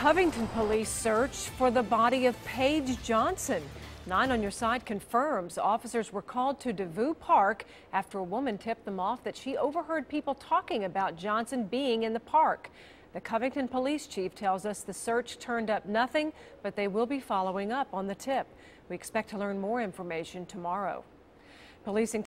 Covington police search for the body of Paige Johnson. Nine on your side confirms officers were called to Devou Park after a woman tipped them off that she overheard people talking about Johnson being in the park. The Covington police chief tells us the search turned up nothing, but they will be following up on the tip. We expect to learn more information tomorrow. Policing